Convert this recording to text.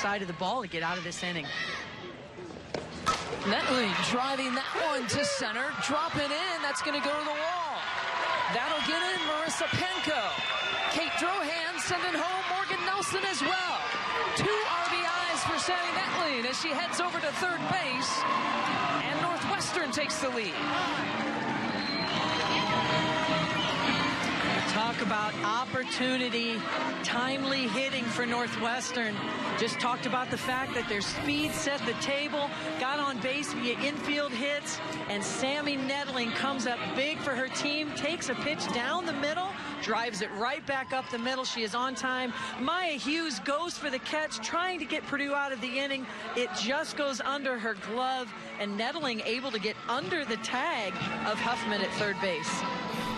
side of the ball to get out of this inning. Nettling driving that one to center, dropping in. That's going to go to the wall. That'll get in Marissa Penko. Kate Drohan sending home Morgan Nelson as well. Two RBIs for Sammy Nettling as she heads over to third base. And Northwestern takes the lead. About opportunity, timely hitting for Northwestern. Just talked about the fact that their speed set the table, got on base via infield hits, and Sammy Nettling comes up big for her team, takes a pitch down the middle, drives it right back up the middle. She is on time. Maya Hughes goes for the catch, trying to get Purdue out of the inning. It just goes under her glove, and Nettling able to get under the tag of Huffman at third base.